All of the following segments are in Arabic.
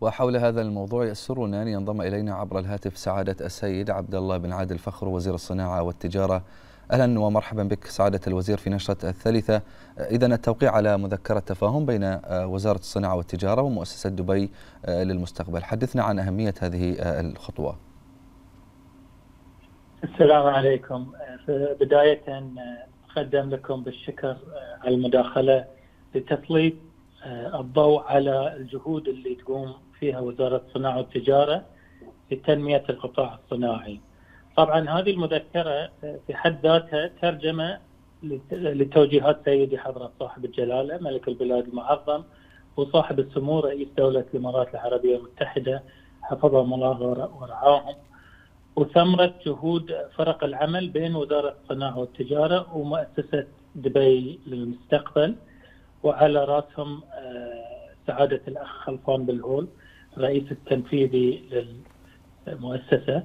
وحول هذا الموضوع يسرنا أن ينضم إلينا عبر الهاتف سعادة السيد عبد الله بن عادل فخر وزير الصناعة والتجارة. أهلا ومرحبا بك سعادة الوزير في نشرة الثالثة. إذا التوقيع على مذكرة تفاهم بين وزارة الصناعة والتجارة ومؤسسة دبي للمستقبل. حدثنا عن أهمية هذه الخطوة. السلام عليكم. بداية أقدم لكم بالشكر على المداخلة لتسليط الضوء على الجهود اللي تقوم فيها وزارة الصناعة والتجارة لتنمية القطاع الصناعي. طبعا هذه المذكرة في حد ذاتها ترجمة لتوجيهات سيدي حضرة صاحب الجلالة ملك البلاد المعظم وصاحب السمو رئيس دولة الإمارات العربية المتحدة حفظهم الله ورعاهم وثمرة جهود فرق العمل بين وزارة الصناعة والتجارة ومؤسسة دبي للمستقبل وعلى رأسهم سعادة الأخ خلفان بالهول الرئيس التنفيذي للمؤسسة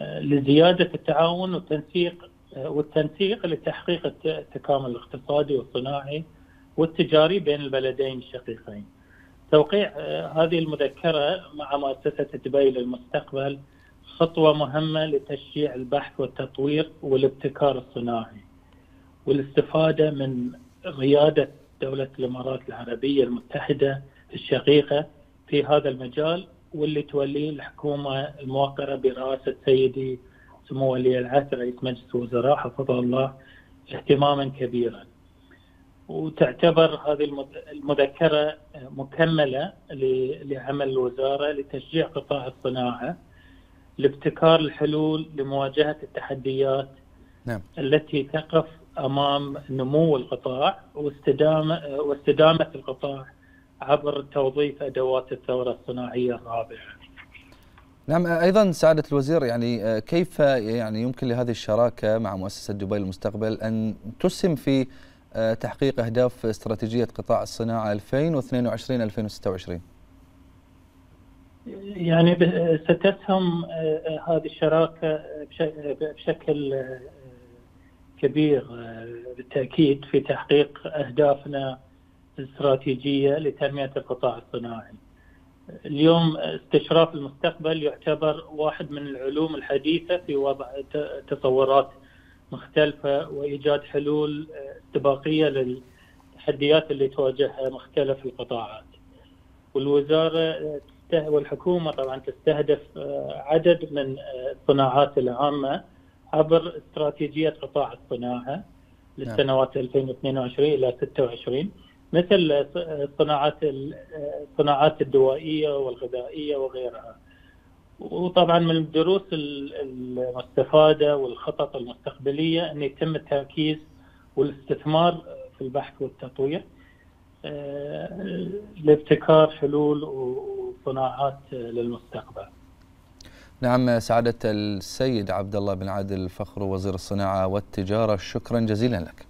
لزيادة التعاون والتنسيق والتنسيق لتحقيق التكامل الاقتصادي والصناعي والتجاري بين البلدين الشقيقين. توقيع هذه المذكرة مع مؤسسة دبي للمستقبل خطوة مهمة لتشجيع البحث والتطوير والابتكار الصناعي والاستفادة من ريادة دولة الإمارات العربية المتحدة الشقيقة في هذا المجال واللي توليه الحكومة الموقرة برئاسة سيدي سمو ولي العهد رئيس مجلس الوزراء حفظه الله اهتماما كبيرا وتعتبر هذه المذكرة مكملة لعمل الوزارة لتشجيع قطاع الصناعة لابتكار الحلول لمواجهة التحديات نعم. التي تقف أمام نمو القطاع واستدامه واستدامة القطاع عبر توظيف أدوات الثورة الصناعية الرابعة. نعم أيضا سعادة الوزير يعني كيف يعني يمكن لهذه الشراكة مع مؤسسة دبي للمستقبل أن تسهم في تحقيق أهداف استراتيجية قطاع الصناعة 2022 2026 يعني ستسهم هذه الشراكة بشكل كبير بالتأكيد في تحقيق أهدافنا الاستراتيجيه لتنمية القطاع الصناعي. اليوم استشراف المستقبل يعتبر واحد من العلوم الحديثة في وضع تصورات مختلفة وإيجاد حلول استباقيه للتحديات اللي تواجهها مختلف القطاعات. والوزارة والحكومة طبعا تستهدف عدد من الصناعات العامة عبر استراتيجية قطاع الصناعة للسنوات 2022 إلى 26 مثل الصناعات الصناعات الدوائية والغذائية وغيرها. وطبعا من الدروس المستفادة والخطط المستقبلية أن يتم التركيز والاستثمار في البحث والتطوير لابتكار حلول وصناعات للمستقبل. نعم سعادة السيد عبد الله بن عادل فخر وزير الصناعة والتجارة شكرا جزيلا لك